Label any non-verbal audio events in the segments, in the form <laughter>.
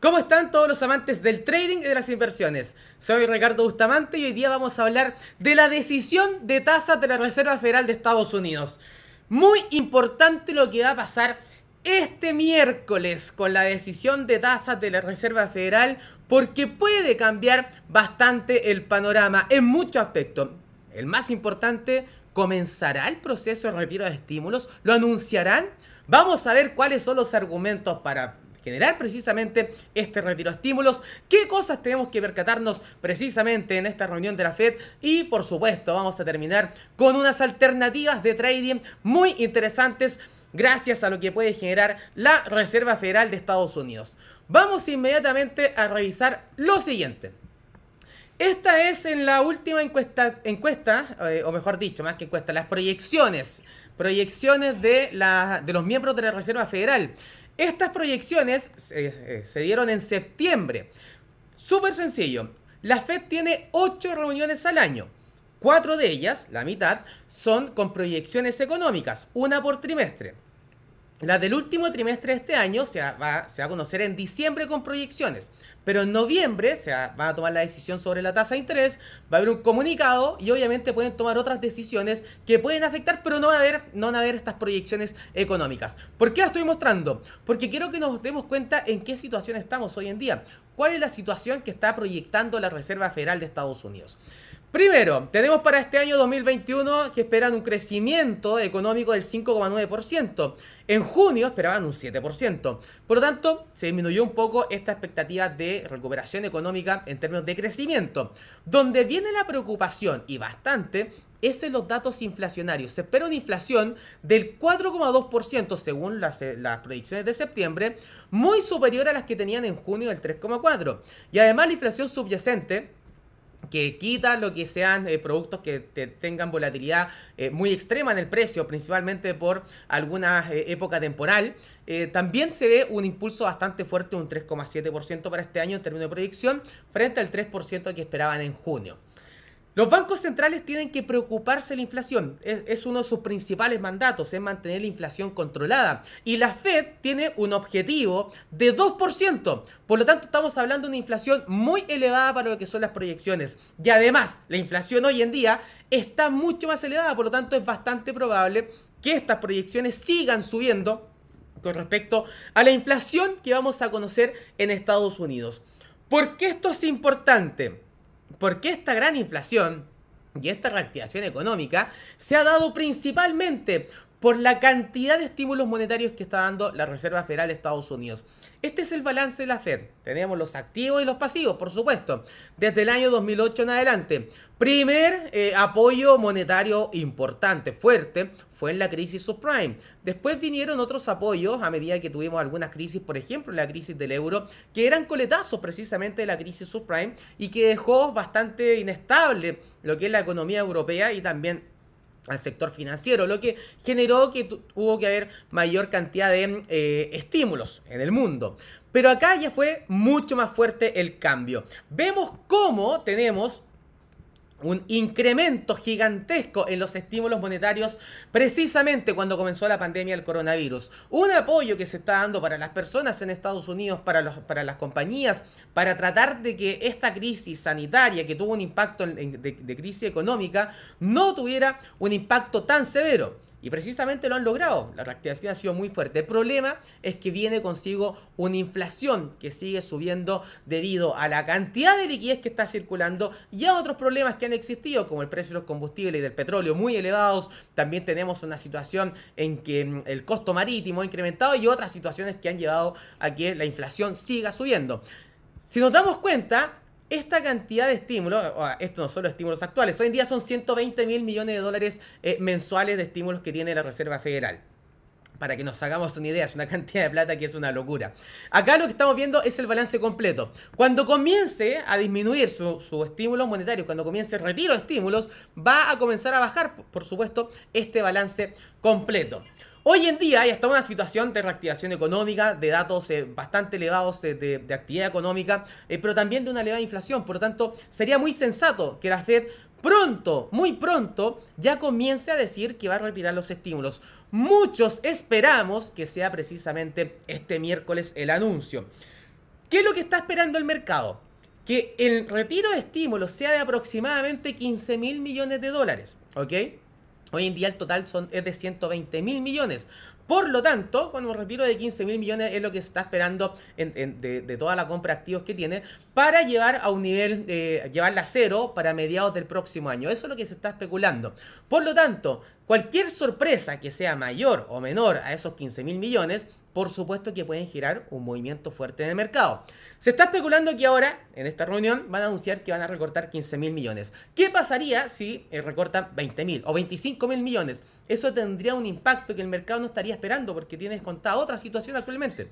¿Cómo están todos los amantes del trading y de las inversiones? Soy Ricardo Bustamante y hoy día vamos a hablar de la decisión de tasas de la Reserva Federal de Estados Unidos. Muy importante lo que va a pasar este miércoles con la decisión de tasas de la Reserva Federal porque puede cambiar bastante el panorama en muchos aspectos. El más importante, ¿comenzará el proceso de retiro de estímulos? ¿Lo anunciarán? Vamos a ver cuáles son los argumentos para generar precisamente este retiro de estímulos, qué cosas tenemos que percatarnos precisamente en esta reunión de la Fed y por supuesto vamos a terminar con unas alternativas de trading muy interesantes gracias a lo que puede generar la Reserva Federal de Estados Unidos. Vamos inmediatamente a revisar lo siguiente. Esta es en la última encuesta, eh, o mejor dicho, más que encuesta, las proyecciones. Proyecciones de, la, de los miembros de la Reserva Federal. Estas proyecciones eh, se dieron en septiembre. Súper sencillo. La Fed tiene 8 reuniones al año. Cuatro de ellas, la mitad, son con proyecciones económicas, una por trimestre. La del último trimestre de este año se va, a conocer en diciembre con proyecciones, pero en noviembre se va, a tomar la decisión sobre la tasa de interés, va a haber un comunicado y obviamente pueden tomar otras decisiones que pueden afectar, pero no va a haber, no van a haber estas proyecciones económicas. ¿Por qué la estoy mostrando? Porque quiero que nos demos cuenta en qué situación estamos hoy en día. ¿Cuál es la situación que está proyectando la Reserva Federal de Estados Unidos? Primero, tenemos para este año 2021 que esperan un crecimiento económico del 5,9%. En junio esperaban un 7%. Por lo tanto, se disminuyó un poco esta expectativa de recuperación económica en términos de crecimiento. Donde viene la preocupación, y bastante, es en los datos inflacionarios. Se espera una inflación del 4,2% según las, eh, las, predicciones de septiembre, muy superior a las que tenían en junio del 3,4%. Y además la inflación subyacente que quita lo que sean eh, productos que tengan volatilidad eh, muy extrema en el precio, principalmente por alguna eh, época temporal. también se ve un impulso bastante fuerte, un 3,7% para este año en términos de proyección, frente al 3% que esperaban en junio. Los bancos centrales tienen que preocuparse de la inflación. Es, uno de sus principales mandatos, es mantener la inflación controlada. Y la Fed tiene un objetivo de 2%. Por lo tanto, estamos hablando de una inflación muy elevada para lo que son las proyecciones. Y además, la inflación hoy en día está mucho más elevada. Por lo tanto, es bastante probable que estas proyecciones sigan subiendo con respecto a la inflación que vamos a conocer en Estados Unidos. ¿Por qué esto es importante? Porque esta gran inflación y esta reactivación económica se ha dado principalmente por la cantidad de estímulos monetarios que está dando la Reserva Federal de Estados Unidos. Este es el balance de la Fed. Tenemos los activos y los pasivos, por supuesto, desde el año 2008 en adelante. Primer eh, apoyo monetario importante, fuerte, fue en la crisis subprime. Después vinieron otros apoyos a medida que tuvimos algunas crisis, por ejemplo, la crisis del euro, que eran coletazos precisamente de la crisis subprime y que dejó bastante inestable lo que es la economía europea y también al sector financiero, lo que generó que tuvo que haber mayor cantidad de eh, estímulos en el mundo. Pero acá ya fue mucho más fuerte el cambio. Vemos cómo tenemos un incremento gigantesco en los estímulos monetarios precisamente cuando comenzó la pandemia del coronavirus. Un apoyo que se está dando para las personas en Estados Unidos, para, los, para las compañías, para tratar de que esta crisis sanitaria que tuvo un impacto de crisis económica no tuviera un impacto tan severo. Y precisamente lo han logrado. La reactivación ha sido muy fuerte. El problema es que viene consigo una inflación que sigue subiendo debido a la cantidad de liquidez que está circulando y a otros problemas que han existido, como el precio de los combustibles y del petróleo muy elevados. También tenemos una situación en que mm, el costo marítimo ha incrementado y otras situaciones que han llevado a que la inflación siga subiendo. Si nos damos cuenta, esta cantidad de estímulos, esto no son los estímulos actuales, hoy en día son 120 mil millones de dólares eh, mensuales de estímulos que tiene la Reserva Federal. Para que nos hagamos una idea, es una <laughs> cantidad de plata que es una locura. Acá lo que estamos viendo es el balance completo. Cuando comience a disminuir su, su estímulo monetario, cuando comience el retiro de estímulos, va a comenzar a bajar, por supuesto, este balance completo. Hoy en día hay hasta una situación de reactivación económica, de datos eh, bastante elevados eh, de, actividad económica, eh, pero también de una elevada inflación. Por lo tanto, sería muy sensato que la Fed pronto, muy pronto, ya comience a decir que va a retirar los estímulos. Muchos esperamos que sea precisamente este miércoles el anuncio. ¿Qué es lo que está esperando el mercado? Que el retiro de estímulos sea de aproximadamente 15 mil millones de dólares, ¿ok? Hoy en día el total son, es de 120 mil millones. Por lo tanto, con un retiro de 15 mil millones es lo que se está esperando de, toda la compra de activos que tiene para llevar a un nivel, eh, llevarla a cero para mediados del próximo año. Eso es lo que se está especulando. Por lo tanto, cualquier sorpresa que sea mayor o menor a esos 15 mil millones por supuesto que pueden girar un movimiento fuerte en el mercado. Se está especulando que ahora, en esta reunión, van a anunciar que van a recortar 15 mil millones. ¿Qué pasaría si eh, recortan 20 mil o 25 mil millones? Eso tendría un impacto que el mercado no estaría esperando porque tiene descontada otra situación actualmente.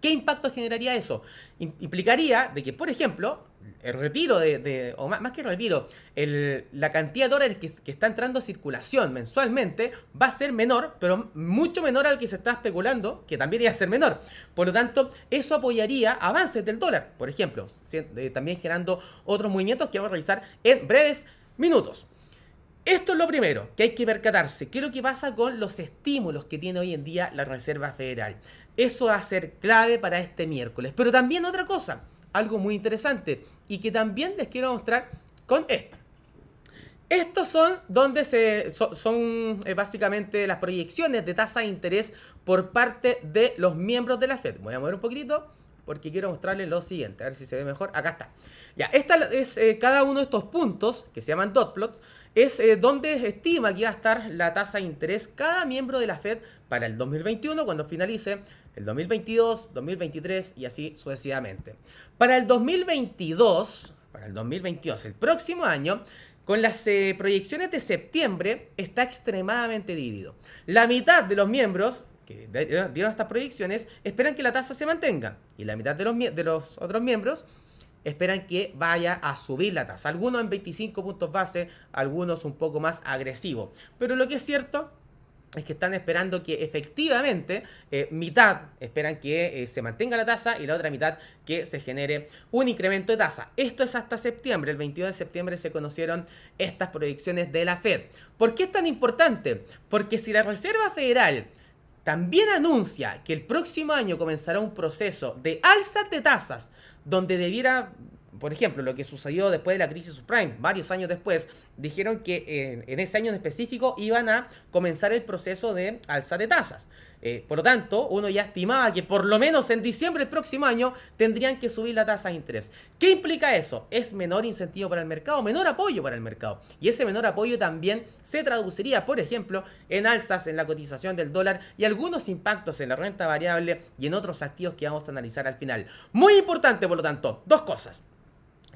¿Qué impacto generaría eso? Implicaría de que, por ejemplo, el retiro de, o más, que el retiro, la cantidad de dólares que, está entrando a circulación mensualmente va a ser menor, pero mucho menor al que se está especulando, que también iba a ser menor. Por lo tanto, eso apoyaría avances del dólar, por ejemplo, eh, también generando otros movimientos que vamos a realizar en breves minutos. Esto es lo primero que hay que percatarse. ¿Qué es lo que pasa con los estímulos que tiene hoy en día la Reserva Federal? Eso va a ser clave para este miércoles. Pero también otra cosa, algo muy interesante y que también les quiero mostrar con esto. Estos son donde se son, eh, básicamente las proyecciones de tasa de interés por parte de los miembros de la Fed. Voy a mover un poquito porque quiero mostrarles lo siguiente, a ver si se ve mejor. Acá está. Ya, esta es eh, cada uno de estos puntos que se llaman dot plots es eh, donde estima que va a estar la tasa de interés cada miembro de la Fed para el 2021 cuando finalice el 2022, 2023 y así sucesivamente. Para el 2022, para el 2022, el próximo año, con las eh, proyecciones de septiembre está extremadamente dividido. La mitad de los miembros que dieron estas proyecciones esperan que la tasa se mantenga y la mitad de los, de los otros miembros esperan que vaya a subir la tasa. Algunos en 25 puntos base, algunos un poco más agresivos. Pero lo que es cierto es que están esperando que efectivamente eh, mitad esperan que eh, se mantenga la tasa y la otra mitad que se genere un incremento de tasa. Esto es hasta septiembre, el 22 de septiembre se conocieron estas proyecciones de la Fed. ¿Por qué es tan importante? Porque si la Reserva Federal también anuncia que el próximo año comenzará un proceso de alza de tasas donde debiera por ejemplo, lo que sucedió después de la crisis subprime, varios años después, dijeron que en, ese año en específico iban a comenzar el proceso de alza de tasas. Eh, por lo tanto, uno ya estimaba que por lo menos en diciembre del próximo año tendrían que subir la tasa de interés. ¿Qué implica eso? Es menor incentivo para el mercado, menor apoyo para el mercado. Y ese menor apoyo también se traduciría, por ejemplo, en alzas en la cotización del dólar y algunos impactos en la renta variable y en otros activos que vamos a analizar al final. Muy importante, por lo tanto, dos cosas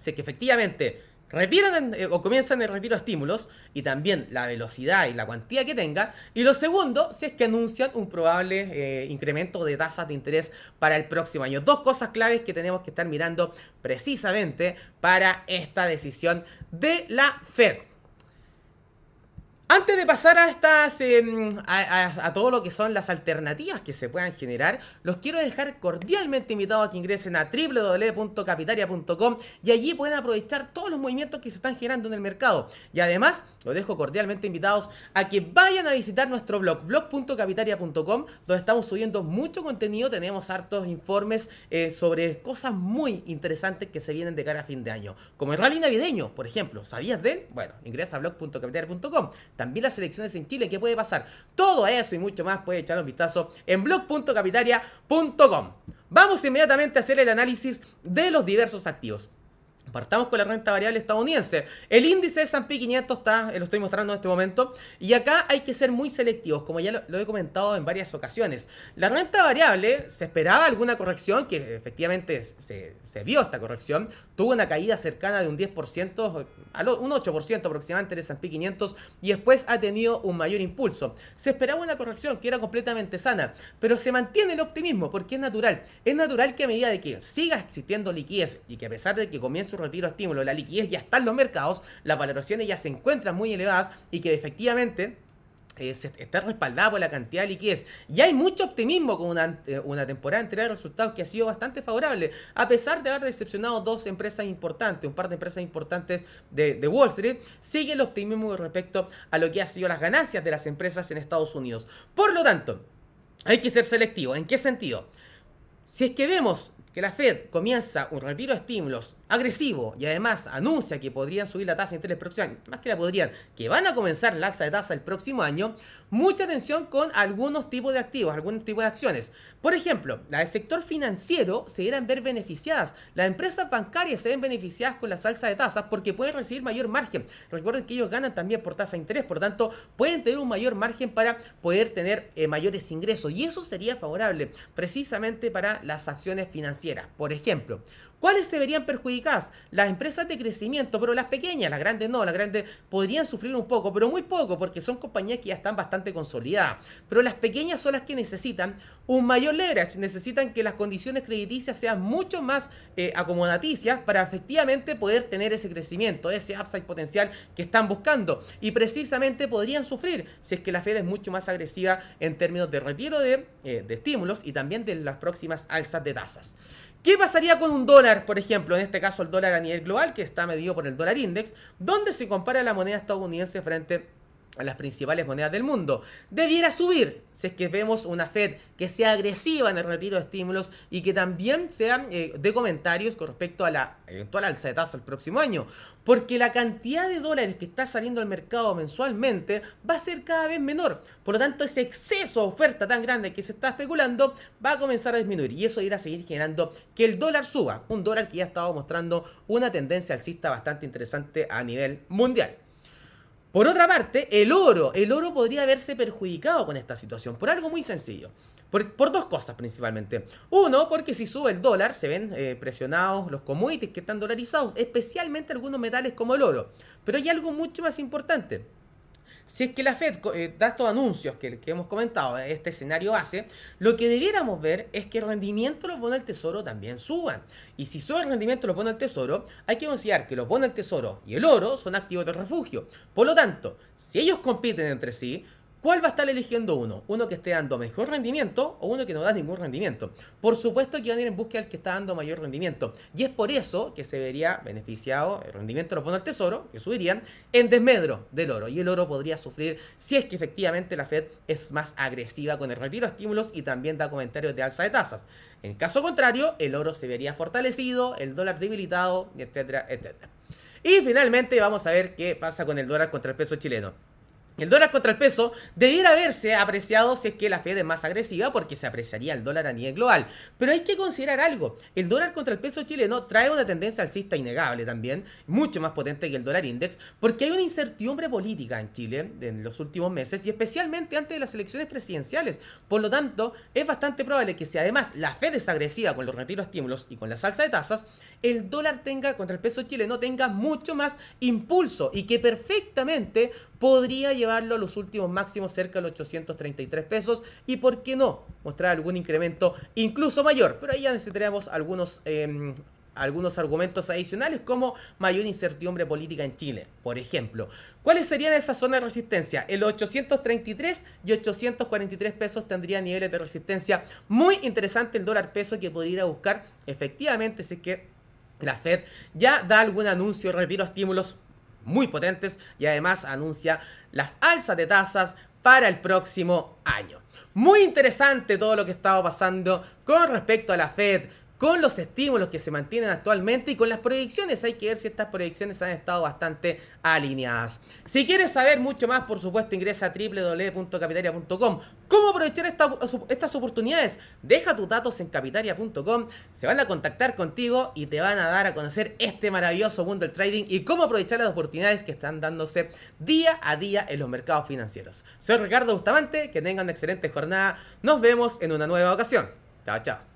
si que efectivamente retiran eh, o comienzan el retiro de estímulos y también la velocidad y la cuantía que tenga. Y lo segundo, si es que anuncian un probable eh, incremento de tasas de interés para el próximo año. Dos cosas claves que tenemos que estar mirando precisamente para esta decisión de la Fed. Antes de pasar a estas em, a, todo lo que son las alternativas que se puedan generar, los quiero dejar cordialmente invitados a que ingresen a www.capitaria.com y allí pueden aprovechar todos los movimientos que se están generando en el mercado. Y además, los dejo cordialmente invitados a que vayan a visitar nuestro blog, blog.capitaria.com, donde estamos subiendo mucho contenido, tenemos hartos informes eh, sobre cosas muy interesantes que se vienen de cara a fin de año, como el rally navideño, por ejemplo. ¿Sabías de él? Bueno, ingresa a blog.capitaria.com también las elecciones en Chile, ¿qué puede pasar? Todo eso y mucho más puede echar un vistazo en blog.capitaria.com. Vamos inmediatamente a hacer el análisis de los diversos activos. Partamos con la renta variable estadounidense. El índice de S&P 500 está, eh, lo estoy mostrando en este momento, y acá hay que ser muy selectivos, como ya lo, he comentado en varias ocasiones. La renta variable, se esperaba alguna corrección, que efectivamente se, vio esta corrección, tuvo una caída cercana de un 10%, un 8% aproximadamente del S&P 500, y después ha tenido un mayor impulso. Se esperaba una corrección que era completamente sana, pero se mantiene el optimismo, porque es natural. Es natural que a medida de que siga existiendo liquidez, y que a pesar de que comience retiro de estímulo, la liquidez ya está en los mercados, las valoraciones ya se encuentran muy elevadas y que efectivamente eh, está respaldada por la cantidad de liquidez. Y hay mucho optimismo con una, eh, temporada entera de resultados que ha sido bastante favorable, a pesar de haber decepcionado dos empresas importantes, un par de empresas importantes de, de Wall Street, sigue el optimismo respecto a lo que ha sido las ganancias de las empresas en Estados Unidos. Por lo tanto, hay que ser selectivo. ¿En qué sentido? Si es que vemos que la Fed comienza un retiro de estímulos agresivo y además anuncia que podrían subir la tasa de interés próximo año, más que la podrían, que van a comenzar la alza de tasa el próximo año, mucha atención con algunos tipos de activos, algunos tipos de acciones. Por ejemplo, la del sector financiero se irán ver beneficiadas. Las empresas bancarias se ven beneficiadas con la alza de tasas porque pueden recibir mayor margen. Recuerden que ellos ganan también por tasa de interés, por tanto, pueden tener un mayor margen para poder tener eh, mayores ingresos y eso sería favorable precisamente para las acciones financieras. Por ejemplo, ¿Cuáles se verían perjudicadas? Las empresas de crecimiento, pero las pequeñas, las grandes no, las grandes podrían sufrir un poco, pero muy poco, porque son compañías que ya están bastante consolidadas. Pero las pequeñas son las que necesitan un mayor leverage, necesitan que las condiciones crediticias sean mucho más eh, acomodaticias para efectivamente poder tener ese crecimiento, ese upside potencial que están buscando. Y precisamente podrían sufrir si es que la Fed es mucho más agresiva en términos de retiro de, eh, de estímulos y también de las próximas alzas de tasas. ¿Qué pasaría con un dólar, por ejemplo, en este caso el dólar a nivel global, que está medido por el dólar index, donde se compara la moneda estadounidense frente las principales monedas del mundo. Debiera subir si es que vemos una Fed que sea agresiva en el retiro de estímulos y que también sea eh, de comentarios con respecto a la eventual alza de tasa el próximo año. Porque la cantidad de dólares que está saliendo al mercado mensualmente va a ser cada vez menor. Por lo tanto, ese exceso de oferta tan grande que se está especulando va a comenzar a disminuir. Y eso irá a seguir generando que el dólar suba. Un dólar que ya ha estado mostrando una tendencia alcista bastante interesante a nivel mundial. Por otra parte, el oro, el oro podría haberse perjudicado con esta situación, por algo muy sencillo. Por, dos cosas principalmente. Uno, porque si sube el dólar, se ven eh, presionados los commodities que están dolarizados, especialmente algunos metales como el oro. Pero hay algo mucho más importante. Si es que la Fed eh, da estos anuncios que, hemos comentado, este escenario base, lo que debiéramos ver es que el rendimiento de los bonos del tesoro también suban. Y si sube el rendimiento de los bonos del tesoro, hay que considerar que los bonos del tesoro y el oro son activos de refugio. Por lo tanto, si ellos compiten entre sí, ¿Cuál va a estar eligiendo uno? ¿Uno que esté dando mejor rendimiento o uno que no da ningún rendimiento? Por supuesto que van a ir en búsqueda del que está dando mayor rendimiento. Y es por eso que se vería beneficiado el rendimiento de los fondos del tesoro, que subirían, en desmedro del oro. Y el oro podría sufrir si es que efectivamente la Fed es más agresiva con el retiro de estímulos y también da comentarios de alza de tasas. En caso contrario, el oro se vería fortalecido, el dólar debilitado, etcétera, etcétera. Y finalmente vamos a ver qué pasa con el dólar contra el peso chileno. El dólar contra el peso debiera haberse apreciado si es que la Fed es más agresiva porque se apreciaría el dólar a nivel global. Pero hay que considerar algo. El dólar contra el peso chileno trae una tendencia alcista innegable también, mucho más potente que el dólar index, porque hay una incertidumbre política en Chile en los últimos meses y especialmente antes de las elecciones presidenciales. Por lo tanto, es bastante probable que si además la Fed es agresiva con los retiros estímulos y con la salsa de tasas, el dólar tenga contra el peso chileno tenga mucho más impulso y que perfectamente podría llevarlo a los últimos máximos cerca de los 833 pesos y por qué no mostrar algún incremento incluso mayor, pero ahí ya necesitaríamos algunos... Em, algunos argumentos adicionales como mayor incertidumbre política en Chile, por ejemplo. ¿Cuáles serían esas zonas de resistencia? El 833 y 843 pesos tendrían niveles de resistencia muy interesante el dólar peso que podría ir a buscar efectivamente si es que la Fed ya da algún anuncio, retiro estímulos muy potentes y además anuncia las alzas de tasas para el próximo año. Muy interesante todo lo que estaba pasando con respecto a la Fed, con los estímulos que se mantienen actualmente y con las proyecciones. Hay que ver si estas proyecciones han estado bastante alineadas. Si quieres saber mucho más, por supuesto, ingresa a www.capitaria.com. ¿Cómo aprovechar estas oportunidades? Deja tus datos en capitaria.com, se van a contactar contigo y te van a dar a conocer este maravilloso mundo del trading y cómo aprovechar las oportunidades que están dándose día a día en los mercados financieros. Soy Ricardo Bustamante, que tengan una excelente jornada. Nos vemos en una nueva ocasión. Chao, chao.